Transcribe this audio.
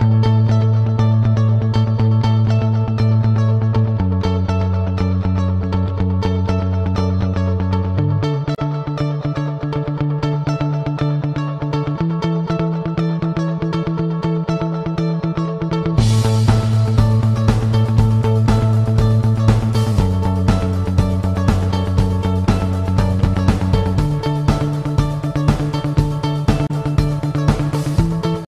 you